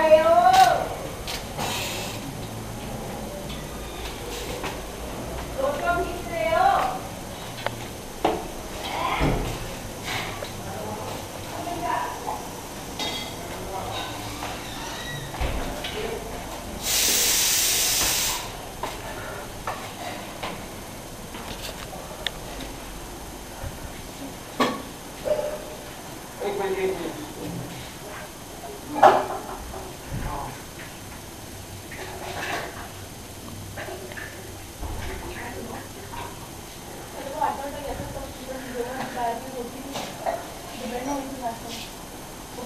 좋아요.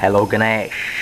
Hello, Ganesh.